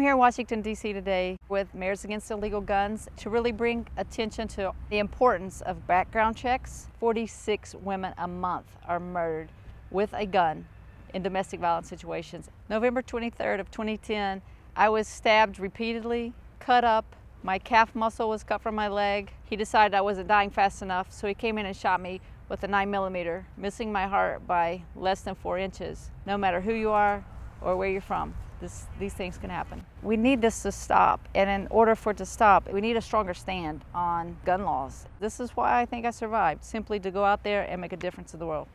I'm here in Washington, D.C. today with Mayors Against Illegal Guns to really bring attention to the importance of background checks. 46 women a month are murdered with a gun in domestic violence situations. November 23rd of 2010, I was stabbed repeatedly, cut up, my calf muscle was cut from my leg. He decided I wasn't dying fast enough, so he came in and shot me with a 9 millimeter, missing my heart by less than 4 inches. No matter who you are or where you're from, this, these things can happen. We need this to stop, and in order for it to stop, we need a stronger stand on gun laws. This is why I think I survived, simply to go out there and make a difference in the world.